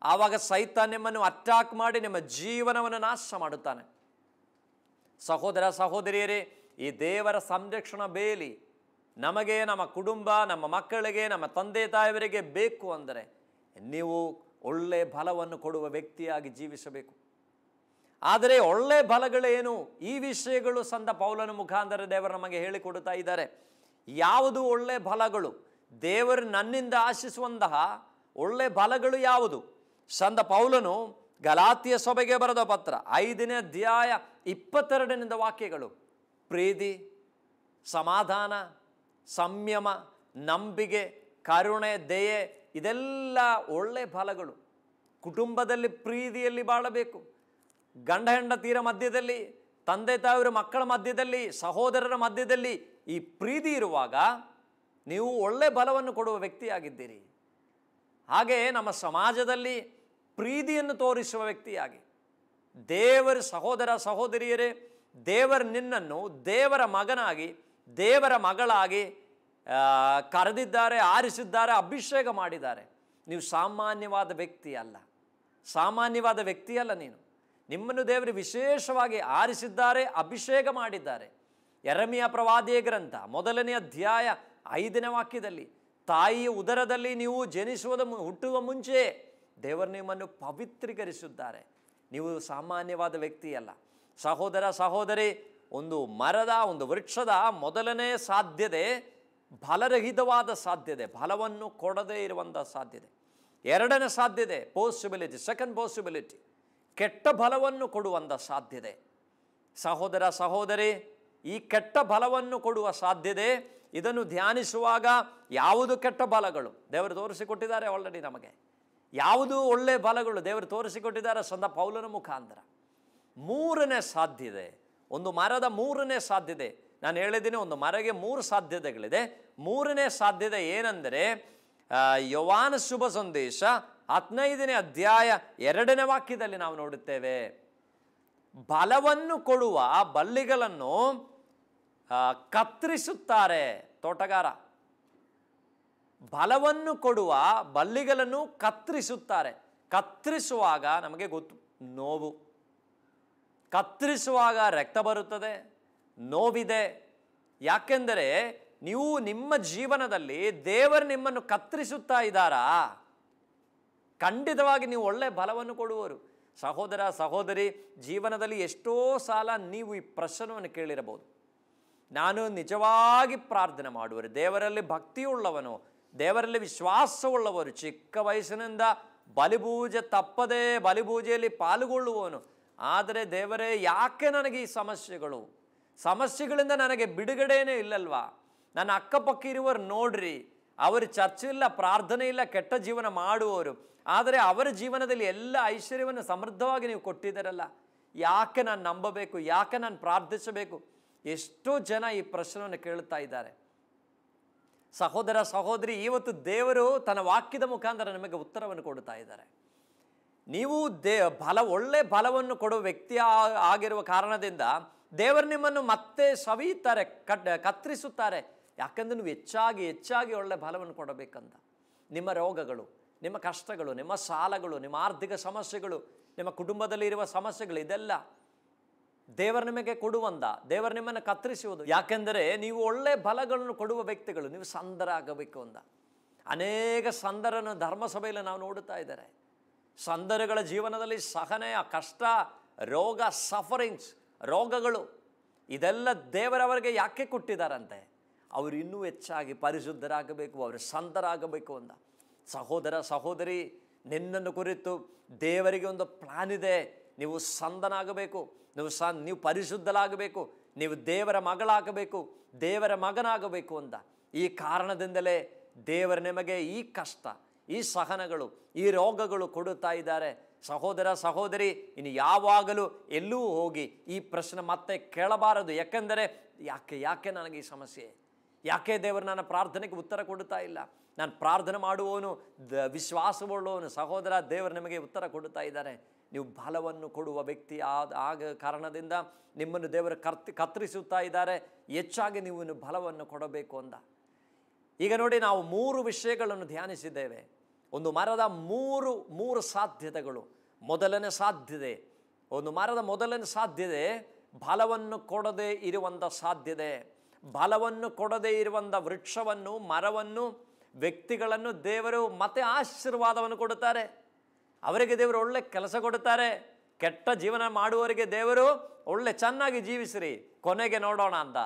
ಆವಾಗ ಸೈತ ನಿಮ್ಮನ್ನು ಅಟ್ಯಾಕ್ ಮಾಡಿ ನಿಮ್ಮ ಜೀವನವನ್ನು ನಾಶ ಮಾಡುತ್ತಾನೆ. ಸಹೋದರ ಸಹೋದರಿಯರೇ, ಈ ದೇವರ ಸಂರಕ್ಷಣಾ ಬೇಲಿ ನಮಗೆ ನಮ್ಮ ಕುಟುಂಬ, ನಮ್ಮ ಮಕ್ಕಳಿಗೆ, ನಮ್ಮ ತಂದೆ ತಾಯಿಯವರಿಗೆ ಬೇಕು ಅಂದರೆ ನೀವು ಒಳ್ಳೆ ಫಲವನ್ನು ಕೊಡುವ ವ್ಯಕ್ತಿಯಾಗಿ ಜೀವಿಸಬೇಕು. ಆದರೆ ಒಳ್ಳೆ ಫಲಗಳೇನು ಈ ವಿಷಯಗಳು ಸಂದ ಪೌಲನ ಮುಖಾಂತರ ದೇವರು ನಮಗೆ ಹೇಳಿಕೊಡುತ್ತಾ ಇದ್ದಾರೆ. ಯಾವುದು ಒಳ್ಳೆ ಫಲಗಳು ದೇವರು ನನ್ನಿಂದ ಆಶಿಸುವಂತಹ ಒಳ್ಳೆ ಫಲಗಳು ಯಾವುದು? ಸಂದ ಪೌಲನು ಗಲಾತಿಯ ಸಭೆಗೆ ಬರೆದ ಪತ್ರ, ಐದನೇ ಅಧ್ಯಾಯ ಇಪ್ಪತ್ತೆರಡನಿಂದ ವಾಕ್ಯಗಳು. ಪ್ರೀತಿ, ಸಮಾಧಾನ ಸಂಯಮ, ನಂಬಿಕೆ, ಕರುಣೆ, ದಯೆ, ಇದೆಲ್ಲ ಒಳ್ಳೆ ಫಲಗಳು. ಕುಟುಂಬದಲ್ಲಿ ಪ್ರೀತಿಯಲ್ಲಿ ಬಾಳಬೇಕು. ಗಂಡ ಹೆಂಡತೀರ ಮಧ್ಯದಲ್ಲಿ, ತಂದೆ ತಾಯಿರ ಮಕ್ಕಳ ಮಧ್ಯದಲ್ಲಿ, ಸಹೋದರರ ಮಧ್ಯದಲ್ಲಿ ಈ ಪ್ರೀತಿ ಇರುವಾಗ ನೀವು ಒಳ್ಳೆ ಬಲವನ್ನು ಕೊಡುವ ವ್ಯಕ್ತಿಯಾಗಿದ್ದೀರಿ. ಹಾಗೆಯೇ ನಮ್ಮ ಸಮಾಜದಲ್ಲಿ ಪ್ರೀತಿಯನ್ನು ತೋರಿಸುವ ವ್ಯಕ್ತಿಯಾಗಿ. ದೇವರ ಸಹೋದರ, ಸಹೋದರಿಯರೇ, ದೇವರ ನಿನ್ನನ್ನು ದೇವರ ಮಗನಾಗಿ ದೇವರ ಮಗಳಾಗಿ ಕರೆದಿದ್ದಾರೆ, ಆರಿಸಿದ್ದಾರೆ, ಅಭಿಷೇಕ ಮಾಡಿದ್ದಾರೆ. ನೀವು ಸಾಮಾನ್ಯವಾದ ವ್ಯಕ್ತಿ ಅಲ್ಲ. ಸಾಮಾನ್ಯವಾದ ವ್ಯಕ್ತಿಯಲ್ಲ ನೀನು. ನಿಮ್ಮನ್ನು ದೇವರು ವಿಶೇಷವಾಗಿ ಆರಿಸಿದ್ದಾರೆ, ಅಭಿಷೇಕ ಮಾಡಿದ್ದಾರೆ. ಎರಮಿಯ ಪ್ರವಾದಿಯ ಗ್ರಂಥ, ಮೊದಲನೇ ಅಧ್ಯಾಯ ಐದನೇ ವಾಕ್ಯದಲ್ಲಿ, ತಾಯಿಯ ಉದರದಲ್ಲಿ ನೀವು ಜನಿಸುವುದ ಹುಟ್ಟುವ ಮುಂಚೆ ದೇವರು ನಿಮ್ಮನ್ನು ಪವಿತ್ರೀಕರಿಸಿದ್ದಾರೆ. ನೀವು ಸಾಮಾನ್ಯವಾದ ವ್ಯಕ್ತಿ ಅಲ್ಲ. ಸಹೋದರ, ಸಹೋದರಿ ಒಂದು ಮರದ, ಒಂದು ವೃಕ್ಷದ ಮೊದಲನೇ ಸಾಧ್ಯತೆ, ಫಲರಹಿತವಾದ ಸಾಧ್ಯತೆ, ಫಲವನ್ನು ಕೊಡದೇ ಇರುವಂಥ ಸಾಧ್ಯತೆ. ಎರಡನೇ ಸಾಧ್ಯತೆ ಪಾಸಿಬಿಲಿಟಿ ಸೆಕೆಂಡ್ ಪಾಸಿಬಿಲಿಟಿ ಕೆಟ್ಟ ಫಲವನ್ನು ಕೊಡುವಂಥ ಸಾಧ್ಯತೆ. ಸಹೋದರ, ಸಹೋದರಿ, ಈ ಕೆಟ್ಟ ಫಲವನ್ನು ಕೊಡುವ ಸಾಧ್ಯತೆ, ಇದನ್ನು ಧ್ಯಾನಿಸುವಾಗ ಯಾವುದು ಕೆಟ್ಟ ಫಲಗಳು? ದೇವರು ತೋರಿಸಿಕೊಟ್ಟಿದ್ದಾರೆ ಆಲ್ರೆಡಿ ನಮಗೆ. ಯಾವುದು ಒಳ್ಳೆ ಫಲಗಳು? ದೇವರು ತೋರಿಸಿಕೊಟ್ಟಿದ್ದಾರೆ ಸಂದ ಪೌಲನ ಮುಖಾಂತರ. ಮೂರನೇ ಸಾಧ್ಯತೆ ಒಂದು ಮರದ ಮೂರನೇ ಸಾಧ್ಯತೆ. ನಾನು ಹೇಳಿದ್ದೀನಿ ಒಂದು ಮರಗೆ ಮೂರು ಸಾಧ್ಯತೆಗಳಿದೆ. ಮೂರನೇ ಸಾಧ್ಯತೆ ಏನೆಂದರೆ ಯವಾನ ಶುಭ ಸಂದೇಶ ಹದಿನೈದನೇ ಅಧ್ಯಾಯ ಎರಡನೇ ವಾಕ್ಯದಲ್ಲಿ ನಾವು ನೋಡುತ್ತೇವೆ. ಬಲವನ್ನು ಕೊಡುವ ಬಳ್ಳಿಗಳನ್ನು ಕತ್ತರಿಸುತ್ತಾರೆ. ತೋಟಗಾರ. ಬಲವನ್ನು ಕೊಡುವ ಬಳ್ಳಿಗಳನ್ನು ಕತ್ತರಿಸುತ್ತಾರೆ. ಕತ್ತರಿಸುವಾಗ ನಮಗೆ ಗೊತ್ತು, ನೋವು. ಕತ್ತರಿಸುವಾಗ ರಕ್ತ ಬರುತ್ತದೆ, ನೋವಿದೆ. ಯಾಕೆಂದರೆ ನೀವು ನಿಮ್ಮ ಜೀವನದಲ್ಲಿ ದೇವರು ನಿಮ್ಮನ್ನು ಕತ್ತರಿಸುತ್ತಾ ಇದ್ದಾರಾ? ಖಂಡಿತವಾಗಿ ನೀವು ಒಳ್ಳೆ ಬಲವನ್ನು ಕೊಡುವರು. ಸಹೋದರ, ಸಹೋದರಿ, ಜೀವನದಲ್ಲಿ ಎಷ್ಟೋ ಸಾಲ ನೀವು ಈ ಪ್ರಶ್ನವನ್ನು ಕೇಳಿರಬಹುದು. ನಾನು ನಿಜವಾಗಿ ಪ್ರಾರ್ಥನೆ ಮಾಡುವರು, ದೇವರಲ್ಲಿ ಭಕ್ತಿಯುಳ್ಳವನು, ದೇವರಲ್ಲಿ ವಿಶ್ವಾಸವುಳ್ಳವರು, ಚಿಕ್ಕ ವಯಸ್ಸಿನಿಂದ ಬಲಿಪೂಜೆ ತಪ್ಪದೇ ಬಲಿಪೂಜೆಯಲ್ಲಿ ಪಾಲ್ಗೊಳ್ಳುವವನು ಆದರೆ ದೇವರೇ, ಯಾಕೆ ನನಗೆ ಈ ಸಮಸ್ಯೆಗಳು? ಸಮಸ್ಯೆಗಳಿಂದ ನನಗೆ ಬಿಡುಗಡೆನೇ ಇಲ್ಲಲ್ವಾ? ನನ್ನ ಅಕ್ಕಪಕ್ಕ ಇರುವವರು ನೋಡ್ರಿ, ಅವರು ಚರ್ಚೆ ಇಲ್ಲ, ಪ್ರಾರ್ಥನೆ ಇಲ್ಲ, ಕೆಟ್ಟ ಜೀವನ ಮಾಡುವವರು. ಆದರೆ ಅವರ ಜೀವನದಲ್ಲಿ ಎಲ್ಲ ಐಶ್ವರ್ಯವನ್ನು ಸಮೃದ್ಧವಾಗಿ ನೀವು ಕೊಟ್ಟಿದ್ದೀರಲ್ಲ. ಯಾಕೆ ನಾನು ನಂಬಬೇಕು? ಯಾಕೆ ನಾನು ಪ್ರಾರ್ಥಿಸಬೇಕು? ಎಷ್ಟೋ ಜನ ಈ ಪ್ರಶ್ನೆಯನ್ನು ಕೇಳ್ತಾ ಇದ್ದಾರೆ. ಸಹೋದರ, ಸಹೋದರಿ, ಇವತ್ತು ದೇವರು ತನ್ನ ವಾಕ್ಯದ ಮುಖಾಂತರ ನಮಗೆ ಉತ್ತರವನ್ನು ಕೊಡ್ತಾ ಇದ್ದಾರೆ. ನೀವು ದೇ, ಬಲ, ಒಳ್ಳೆ ಬಲವನ್ನು ಕೊಡುವ ವ್ಯಕ್ತಿ ಆಗಿರುವ ಕಾರಣದಿಂದ ದೇವರು ನಿಮ್ಮನ್ನು ಮತ್ತೆ ಸವಿಯುತ್ತಾರೆ, ಕಟ್, ಕತ್ತರಿಸುತ್ತಾರೆ. ಯಾಕಂದ್ರೆ ನೀವು ಹೆಚ್ಚಾಗಿ ಹೆಚ್ಚಾಗಿ ಒಳ್ಳೆ ಬಲವನ್ನು ಕೊಡಬೇಕಂತ. ನಿಮ್ಮ ರೋಗಗಳು, ನಿಮ್ಮ ಕಷ್ಟಗಳು, ನಿಮ್ಮ ಸಾಲಗಳು, ನಿಮ್ಮ ಆರ್ಥಿಕ ಸಮಸ್ಯೆಗಳು, ನಿಮ್ಮ ಕುಟುಂಬದಲ್ಲಿ ಇರುವ ಸಮಸ್ಯೆಗಳು, ಇದೆಲ್ಲ ದೇವರು ನಿಮಗೆ ಕೊಡುವಂತ, ದೇವರು ನಿಮ್ಮನ್ನು ಕತ್ತರಿಸುವುದು. ಯಾಕೆಂದರೆ ನೀವು ಒಳ್ಳೆ ಬಲಗಳನ್ನು ಕೊಡುವ ವ್ಯಕ್ತಿಗಳು, ನೀವು ಸಂದರ ಆಗಬೇಕು ಅಂದ ಅನೇಕ ಸಂದರನ್ನು ಧರ್ಮಸಭೆಯಲ್ಲಿ ನಾವು ನೋಡುತ್ತಾ ಇದ್ದಾರೆ. ಸಂದರಗಳ ಜೀವನದಲ್ಲಿ ಸಹನೆಯ ಕಷ್ಟ, ರೋಗ ಸಫರಿಂಗ್ಸ್ ರೋಗಗಳು, ಇದೆಲ್ಲ ದೇವರವರಿಗೆ ಯಾಕೆ ಕೊಟ್ಟಿದ್ದಾರಂತೆ? ಅವರು ಇನ್ನೂ ಹೆಚ್ಚಾಗಿ ಪರಿಶುದ್ಧರಾಗಬೇಕು, ಅವರು ಸಂತರಾಗಬೇಕು ಅಂತ ಸಹೋದರ, ಸಹೋದರಿ, ನಿನ್ನನ್ನು ಕುರಿತು ದೇವರಿಗೆ ಒಂದು ಪ್ಲಾನ್ ಇದೆ. ನೀವು ಸಂದನಾಗಬೇಕು ನೀವು ಸ, ನೀವು ಪರಿಶುದ್ಧಲಾಗಬೇಕು ನೀವು ದೇವರ ಮಗಳಾಗಬೇಕು, ದೇವರ ಮಗನಾಗಬೇಕು ಅಂತ ಈ ಕಾರಣದಿಂದಲೇ ದೇವರು ನಿಮಗೆ ಈ ಕಷ್ಟ ಈ ಸಹನಗಳು, ಈ ರೋಗಗಳು ಕೊಡುತ್ತಾ ಇದ್ದಾರೆ. ಸಹೋದರ, ಸಹೋದರಿ, ಇನ್ನು ಯಾವಾಗಲೂ ಎಲ್ಲೂ ಹೋಗಿ ಈ ಪ್ರಶ್ನೆ ಮತ್ತೆ ಕೇಳಬಾರದು. ಯಾಕೆಂದರೆ, ಯಾಕೆ ಯಾಕೆ ನನಗೆ ಈ ಸಮಸ್ಯೆ? ಯಾಕೆ ದೇವರು ನನ್ನ ಪ್ರಾರ್ಥನೆಗೆ ಉತ್ತರ ಕೊಡುತ್ತಾ ಇಲ್ಲ? ನಾನು ಪ್ರಾರ್ಥನೆ ಮಾಡುವವನು, ದ, ವಿಶ್ವಾಸವುಳ್ಳವನು. ಸಹೋದರ, ದೇವರು ನಿಮಗೆ ಉತ್ತರ ಕೊಡುತ್ತಾ ಇದ್ದಾರೆ. ನೀವು ಬಲವನ್ನು ಕೊಡುವ ವ್ಯಕ್ತಿ ಆದ, ಆಗ ಕಾರಣದಿಂದ ನಿಮ್ಮನ್ನು ದೇವರು ಕರ್ತಿ, ಕತ್ತರಿಸುತ್ತಾ ಇದ್ದಾರೆ. ಹೆಚ್ಚಾಗಿ ನೀವು ಬಲವನ್ನು ಕೊಡಬೇಕು ಅಂದ. ಈಗ ನೋಡಿ ನಾವು ಮೂರು ವಿಷಯಗಳನ್ನು ಧ್ಯಾನಿಸಿದ್ದೇವೆ. ಒಂದು ಮರದ ಮೂರು ಮೂರು ಸಾಧ್ಯತೆಗಳು. ಮೊದಲನೇ ಸಾಧ್ಯತೆ. ಒಂದು ಮರದ ಮೊದಲನೇ ಸಾಧ್ಯತೆ, ಬಲವನ್ನು ಕೊಡದೇ ಇರುವಂಥ ಸಾಧ್ಯತೆ. ಬಲವನ್ನು ಕೊಡದೇ ಇರುವಂಥ ವೃಕ್ಷವನ್ನು, ಮರವನ್ನು, ವ್ಯಕ್ತಿಗಳನ್ನು ದೇವರು ಮತ್ತೆ ಆಶೀರ್ವಾದವನ್ನು ಕೊಡುತ್ತಾರೆ. ಅವರಿಗೆ ದೇವರು ಒಳ್ಳೆ ಕೆಲಸ ಕೊಡುತ್ತಾರೆ. ಕೆಟ್ಟ ಜೀವನ ಮಾಡುವವರಿಗೆ ದೇವರು ಒಳ್ಳೆ ಚೆನ್ನಾಗಿ ಜೀವಿಸಿರಿ. ಕೊನೆಗೆ ನೋಡೋಣ ಅಂತ.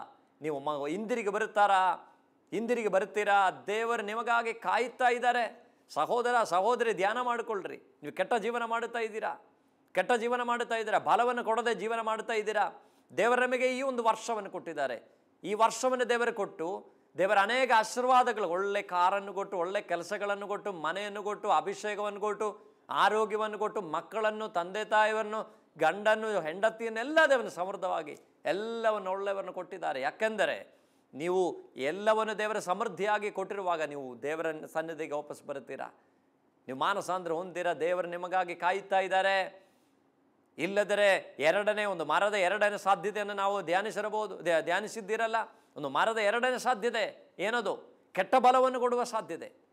ನೀವು ಮ, ಇಂದಿರಿಗೆ ಬರುತ್ತಾರಾ? ಹಿಂದಿರಿಗೆ ಬರ್ತೀರಾ ದೇವರು ನಿಮಗಾಗಿ ಕಾಯುತ್ತಾ ಇದ್ದಾರೆ. ಸಹೋದರ, ಸಹೋದರಿ, ಧ್ಯಾನ ಮಾಡಿಕೊಳ್ಳ್ರಿ. ನೀವು ಕೆಟ್ಟ ಜೀವನ ಮಾಡುತ್ತಾ ಇದ್ದೀರಾ? ಕೆಟ್ಟ ಜೀವನ ಮಾಡುತ್ತಾ ಇದ್ದೀರಾ? ಬಲವನ್ನು ಕೊಡದೆ ಜೀವನ ಮಾಡುತ್ತಾ ಇದ್ದೀರಾ? ದೇವರ ನಮಗೆ ಈ ಒಂದು ವರ್ಷವನ್ನು ಕೊಟ್ಟಿದ್ದಾರೆ. ಈ ವರ್ಷವನ್ನು ದೇವರು ಕೊಟ್ಟು, ದೇವರ ಅನೇಕ ಆಶೀರ್ವಾದಗಳು, ಒಳ್ಳೆ ಕಾರನ್ನು ಕೊಟ್ಟು, ಒಳ್ಳೆ ಕೆಲಸಗಳನ್ನು ಕೊಟ್ಟು, ಮನೆಯನ್ನು ಕೊಟ್ಟು, ಅಭಿಷೇಕವನ್ನು ಕೊಟ್ಟು, ಆರೋಗ್ಯವನ್ನು ಕೊಟ್ಟು, ಮಕ್ಕಳನ್ನು, ತಂದೆ, ತಾಯಿಯನ್ನು, ಗಂಡನ್ನು, ಹೆಂಡತಿಯನ್ನೆಲ್ಲ ದೇವನ ಸಮೃದ್ಧವಾಗಿ, ಎಲ್ಲವನ್ನು ಒಳ್ಳೆಯವನ್ನು ಕೊಟ್ಟಿದ್ದಾರೆ. ಯಾಕೆಂದರೆ ನೀವು ಎಲ್ಲವನ್ನು ದೇವರ ಸಮೃದ್ಧಿಯಾಗಿ ಕೊಟ್ಟಿರುವಾಗ ನೀವು ದೇವರ ಸನ್ನಿಧಿಗೆ ವಾಪಸ್ ಬರುತ್ತೀರಾ? ನೀವು ಮಾನಸಾಂದ್ರ ಹೊಂದಿರ ದೇವರು ನಿಮಗಾಗಿ ಕಾಯುತ್ತಾ ಇದ್ದಾರೆ? ಇಲ್ಲದರೆ ಎರಡನೇ ಒಂದು ಮರದ ಎರಡನೇ ಸಾಧ್ಯತೆಯನ್ನು ನಾವು ಧ್ಯಾನಿಸಿರಬಹುದು, ಧ್ಯ- ಧ್ಯಾನಿಸಿದ್ದೀರಲ್ಲ? ಒಂದು ಮರದ ಎರಡನೇ ಸಾಧ್ಯತೆ ಏನದು? ಕೆಟ್ಟ ಬಲವನ್ನು ಕೊಡುವ ಸಾಧ್ಯತೆ.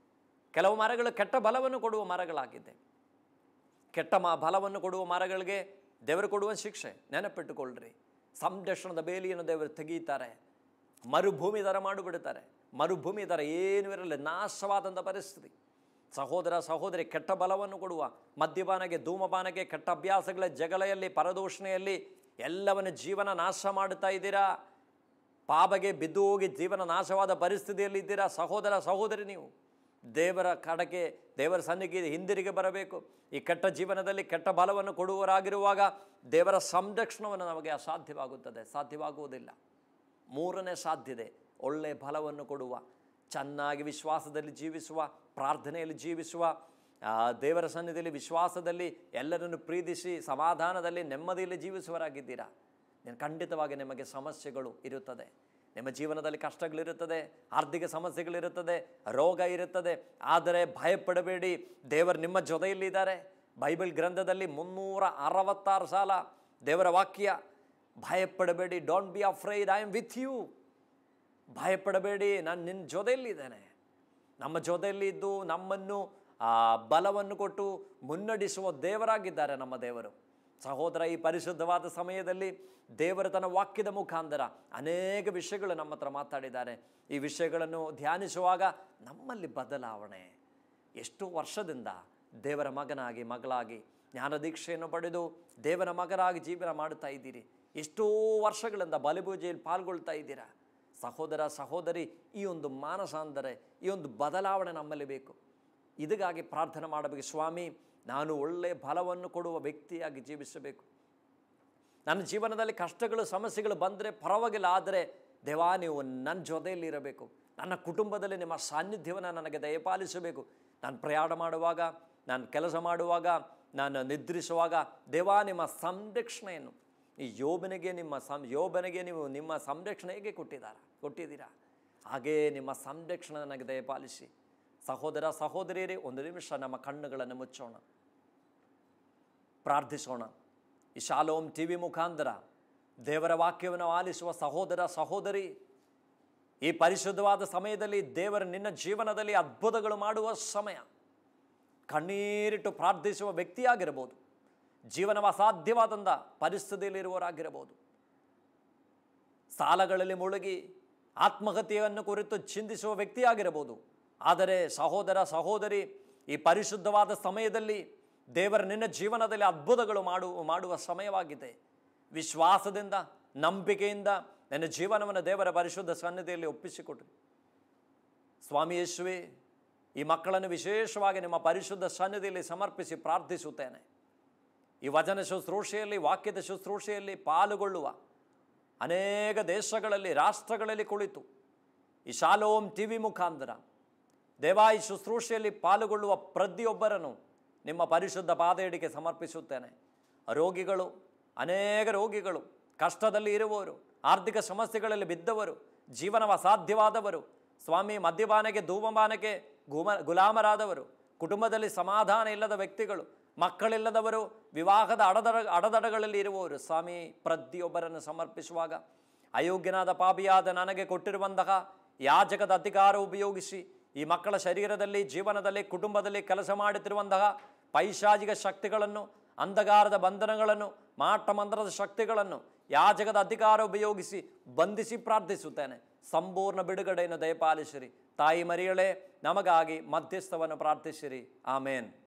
ಕೆಲವು ಮರಗಳು ಕೆಟ್ಟ ಬಲವನ್ನು ಕೊಡುವ ಮರಗಳಾಗಿದೆ ಕೆಟ್ಟ ಮ, ಬಲವನ್ನು ಕೊಡುವ ಮರಗಳಿಗೆ ದೇವರು ಕೊಡುವ ಶಿಕ್ಷೆ ನೆನಪಿಟ್ಟುಕೊಳ್ಳ್ರಿ ಸಂರಕ್ಷಣದ ಬೇಲಿಯನ್ನು ದೇವರು ತೆಗೀತಾರೆ ಮರುಭೂಮಿ ದರ ಮಾಡಿಬಿಡ್ತಾರೆ ಮರುಭೂಮಿ ದರ ಏನೂ ಇರಲಿ ನಾಶವಾದಂಥ ಪರಿಸ್ಥಿತಿ. ಸಹೋದರ ಸಹೋದರಿ, ಕೆಟ್ಟ ಬಲವನ್ನು ಕೊಡುವ, ಮದ್ಯಪಾನಕ್ಕೆ, ಧೂಮಪಾನಕ್ಕೆ, ಕೆಟ್ಟ ಅಭ್ಯಾಸಗಳ ಜಗಳೆಯಲ್ಲಿ, ಪರದೂಷಣೆಯಲ್ಲಿ ಎಲ್ಲವನ್ನು ಜೀವನ ನಾಶ ಮಾಡುತ್ತಾ ಇದ್ದೀರಾ? ಪಾಪಗೆ ಬಿದ್ದು ಹೋಗಿ ಜೀವನ ನಾಶವಾದ ಪರಿಸ್ಥಿತಿಯಲ್ಲಿ ಇದ್ದೀರಾ? ಸಹೋದರ ಸಹೋದರಿ ನೀವು. ದೇವರ ಕಡೆಗೆ, ದೇವರ ಸನ್ನಿಗೆ ಹಿಂದಿರುಗಿ ಬರಬೇಕು. ಈ ಕೆಟ್ಟ ಜೀವನದಲ್ಲಿ ಕೆಟ್ಟ ಬಲವನ್ನು ಕೊಡುವರಾಗಿರುವಾಗ ದೇವರ ಸಂರಕ್ಷಣವನ್ನು ನಮಗೆ ಅಸಾಧ್ಯವಾಗುತ್ತದೆ. ಸಾಧ್ಯವಾಗುವುದಿಲ್ಲ. ಮೂರನೇ ಸಾಧ್ಯತೆ ಒಳ್ಳೆಯ ಫಲವನ್ನು ಕೊಡುವ, ಚೆನ್ನಾಗಿ ವಿಶ್ವಾಸದಲ್ಲಿ ಜೀವಿಸುವ, ಪ್ರಾರ್ಥನೆಯಲ್ಲಿ ಜೀವಿಸುವ ದೇವರ ಸನ್ನಿಧಿಯಲ್ಲಿ ವಿಶ್ವಾಸದಲ್ಲಿ ಎಲ್ಲರನ್ನು ಪ್ರೀತಿಸಿ ಸಮಾಧಾನದಲ್ಲಿ ನೆಮ್ಮದಿಯಲ್ಲಿ ಜೀವಿಸುವರಾಗಿದ್ದೀರಾ ನೀನು ಖಂಡಿತವಾಗಿ ನಿಮಗೆ ಸಮಸ್ಯೆಗಳು ಇರುತ್ತದೆ. ನಿಮ್ಮ ಜೀವನದಲ್ಲಿ ಕಷ್ಟಗಳಿರುತ್ತದೆ, ಆರ್ಥಿಕ ಸಮಸ್ಯೆಗಳಿರುತ್ತದೆ, ರೋಗ ಇರುತ್ತದೆ. ಆದರೆ ಭಯಪಡಬೇಡಿ, ದೇವರು ನಿಮ್ಮ ಜೊತೆಯಲ್ಲಿದ್ದಾರೆ. ಬೈಬಲ್ ಗ್ರಂಥದಲ್ಲಿ ಮುನ್ನೂರ ಅರವತ್ತಾರು ಸಾಲ ದೇವರ ವಾಕ್ಯ. ಭಯಪಡಬೇಡಿ don't be afraid I am with you ಭಯಪಡಬೇಡಿ, ನಾನು ನಿನ್ನ ಜೊತೆಯಲ್ಲಿದ್ದೇನೆ. ನಮ್ಮ ಜೊತೆಯಲ್ಲಿ ಇದ್ದು ನಮ್ಮನ್ನು ಬಲವನ್ನು ಕೊಟ್ಟು ಮುನ್ನಡೆಸುವ ದೇವರಾಗಿದ್ದಾರೆ ನಮ್ಮ ದೇವರು. ಸಹೋದರ, ಈ ಪರಿಶುದ್ಧವಾದ ಸಮಯದಲ್ಲಿ ದೇವರ ತನ್ನ ವಾಕ್ಯದ ಮುಖಾಂತರ ಅನೇಕ ವಿಷಯಗಳು ನಮ್ಮ ಹತ್ರ ಮಾತಾಡಿದ್ದಾರೆ. ಈ ವಿಷಯಗಳನ್ನು ಧ್ಯಾನಿಸುವಾಗ ನಮ್ಮಲ್ಲಿ ಬದಲಾವಣೆ. ಎಷ್ಟು ವರ್ಷದಿಂದ ದೇವರ ಮಗನಾಗಿ, ಮಗಳಾಗಿ ಜ್ಞಾನದೀಕ್ಷೆಯನ್ನು ಪಡೆದು ದೇವರ ಮಗನಾಗಿ ಜೀವನ ಮಾಡುತ್ತಾ ಇದ್ದೀರಿ? ಎಷ್ಟೋ ವರ್ಷಗಳಿಂದ ಬಲಿಪೂಜೆಯಲ್ಲಿ ಪಾಲ್ಗೊಳ್ತಾ ಇದ್ದೀರಾ? ಸಹೋದರ, ಸಹೋದರಿ, ಈ ಒಂದು ಮಾನಸ ಅಂದರೆ, ಈ ಒಂದು ಬದಲಾವಣೆ ನಮ್ಮಲ್ಲಿ ಬೇಕು. ಇದಕ್ಕಾಗಿ ಪ್ರಾರ್ಥನೆ ಮಾಡಬೇಕು. ಸ್ವಾಮಿ, ನಾನು ಒಳ್ಳೆಯ ಫಲವನ್ನು ಕೊಡುವ ವ್ಯಕ್ತಿಯಾಗಿ ಜೀವಿಸಬೇಕು. ನನ್ನ ಜೀವನದಲ್ಲಿ ಕಷ್ಟಗಳು, ಸಮಸ್ಯೆಗಳು ಬಂದರೆ ಪರವಾಗಿಲ್ಲ, ಆದರೆ ದೇವಾ, ನೀವು ನನ್ನ ಜೊತೆಯಲ್ಲಿ ಇರಬೇಕು. ನನ್ನ ಕುಟುಂಬದಲ್ಲಿ ನಿಮ್ಮ ಸಾನ್ನಿಧ್ಯವನ್ನು ನನಗೆ ದಯಪಾಲಿಸಬೇಕು. ನಾನು ಪ್ರಯಾಣ ಮಾಡುವಾಗ, ನಾನು ಕೆಲಸ ಮಾಡುವಾಗ, ನಾನು ನಿದ್ರಿಸುವಾಗ ದೇವಾ, ನಿಮ್ಮ ಸಂರಕ್ಷಣೆಯನ್ನು ಈ ಯೋಬನಿಗೆ ನಿಮ್ಮ ಸಂ, ಯೋಬನಿಗೆ ನೀವು ನಿಮ್ಮ ಸಂರಕ್ಷಣೆ ಹೇಗೆ ಕೊಟ್ಟಿದ್ದಾರ ಕೊಟ್ಟಿದ್ದೀರಾ? ಹಾಗೇ ನಿಮ್ಮ ಸಂರಕ್ಷಣೆ ನನಗೆ ದಯಪಾಲಿಸಿ. ಸಹೋದರ, ಸಹೋದರಿಯರೇ, ಒಂದು ನಿಮಿಷ ನಮ್ಮ ಕಣ್ಣುಗಳನ್ನು ಮುಚ್ಚೋಣ. ಪ್ರಾರ್ಥಿಸೋಣ. ಈ ಶಾಲೋಮ್ ಟಿ ವಿ ಮುಖಾಂತರ ದೇವರ ವಾಕ್ಯವನ್ನು ಆಲಿಸುವ ಸಹೋದರ, ಸಹೋದರಿ, ಈ ಪರಿಶುದ್ಧವಾದ ಸಮಯದಲ್ಲಿ ದೇವರು ನಿನ್ನ ಜೀವನದಲ್ಲಿ ಅದ್ಭುತಗಳು ಮಾಡುವ ಸಮಯ. ಕಣ್ಣೀರಿಟ್ಟು ಪ್ರಾರ್ಥಿಸುವ ವ್ಯಕ್ತಿಯಾಗಿರ್ಬೋದು. ಜೀವನವ ಅಸಾಧ್ಯವಾದಂಥ ಪರಿಸ್ಥಿತಿಯಲ್ಲಿರುವವರಾಗಿರಬಹುದು. ಸಾಲಗಳಲ್ಲಿ ಮುಳುಗಿ ಆತ್ಮಹತ್ಯೆಯನ್ನು ಕುರಿತು ಚಿಂತಿಸುವ ವ್ಯಕ್ತಿಯಾಗಿರಬಹುದು. ಆದರೆ ಸಹೋದರ, ಸಹೋದರಿ, ಈ ಪರಿಶುದ್ಧವಾದ ಸಮಯದಲ್ಲಿ ದೇವರ ನಿನ್ನ ಜೀವನದಲ್ಲಿ ಅದ್ಭುತಗಳು ಮಾಡು, ಮಾಡುವ ಸಮಯವಾಗಿದೆ. ವಿಶ್ವಾಸದಿಂದ, ನಂಬಿಕೆಯಿಂದ ನನ್ನ ಜೀವನವನ್ನು ದೇವರ ಪರಿಶುದ್ಧ ಸನ್ನಿಧಿಯಲ್ಲಿ ಒಪ್ಪಿಸಿಕೊಟ್ರು ಸ್ವಾಮಿ ಯೇಸುವೆ, ಈ ಮಕ್ಕಳನ್ನು ವಿಶೇಷವಾಗಿ ನಿಮ್ಮ ಪರಿಶುದ್ಧ ಸನ್ನಿಧಿಯಲ್ಲಿ ಸಮರ್ಪಿಸಿ ಪ್ರಾರ್ಥಿಸುತ್ತೇನೆ. ಈ ವಚನ ಶುಶ್ರೂಷೆಯಲ್ಲಿ, ವಾಕ್ಯದ ಶುಶ್ರೂಷೆಯಲ್ಲಿ ಪಾಲುಗೊಳ್ಳುವ ಅನೇಕ ದೇಶಗಳಲ್ಲಿ, ರಾಷ್ಟ್ರಗಳಲ್ಲಿ ಕುಳಿತು ಈ ಶಾಲೋಂ ಟಿವಿ ಮುಖಾಂತರ ದೇವಾಯಿ ಶುಶ್ರೂಷೆಯಲ್ಲಿ ಪಾಲುಗೊಳ್ಳುವ ಪ್ರತಿಯೊಬ್ಬರನ್ನು ನಿಮ್ಮ ಪರಿಶುದ್ಧ ಪಾದಯಡಿಗೆ ಸಮರ್ಪಿಸುತ್ತೇನೆ. ರೋಗಿಗಳು, ಅನೇಕ ರೋಗಿಗಳು, ಕಷ್ಟದಲ್ಲಿ ಇರುವವರು, ಆರ್ಥಿಕ ಸಮಸ್ಯೆಗಳಲ್ಲಿ ಬಿದ್ದವರು, ಜೀವನವ ಅಸಾಧ್ಯವಾದವರು, ಸ್ವಾಮಿ ಮದ್ಯಪಾನಕ್ಕೆ, ಧೂಮಪಾನಕ್ಕೆ ಗುಮ, ಗುಲಾಮರಾದವರು, ಕುಟುಂಬದಲ್ಲಿ ಸಮಾಧಾನ ಇಲ್ಲದ ವ್ಯಕ್ತಿಗಳು ಮಕ್ಕಳಿಲ್ಲದವರು ವಿವಾಹದ ಅಡದಡ ಅಡದಡಗಳಲ್ಲಿ ಇರುವವರು ಸ್ವಾಮಿ, ಪ್ರತಿಯೊಬ್ಬರನ್ನು ಸಮರ್ಪಿಸುವಾಗ ಅಯೋಗ್ಯನಾದ ಪಾಪಿಯಾದ ನನಗೆ ಕೊಟ್ಟಿರುವಂತಹ ಯಾಜಕದ ಅಧಿಕಾರ ಉಪಯೋಗಿಸಿ ಈ ಮಕ್ಕಳ ಶರೀರದಲ್ಲಿ, ಜೀವನದಲ್ಲಿ, ಕುಟುಂಬದಲ್ಲಿ ಕೆಲಸ ಮಾಡುತ್ತಿರುವಂತಹ ಪೈಶಾಚಿಕ ಶಕ್ತಿಗಳನ್ನು, ಅಂಧಕಾರದ ಬಂಧನಗಳನ್ನು ಮಾಟಮಂತ್ರದ ಶಕ್ತಿಗಳನ್ನು ಯಾಜಕದ ಅಧಿಕಾರ ಉಪಯೋಗಿಸಿ ಬಂಧಿಸಿ ಪ್ರಾರ್ಥಿಸುತ್ತೇನೆ. ಸಂಪೂರ್ಣ ಬಿಡುಗಡೆಯನ್ನು ದಯಪಾಲಿಸಿರಿ. ತಾಯಿ ಮರಿಯಳೇ, ನಮಗಾಗಿ ಮಧ್ಯಸ್ಥವನ್ನು ಪ್ರಾರ್ಥಿಸಿರಿ. ಆಮೇನ್.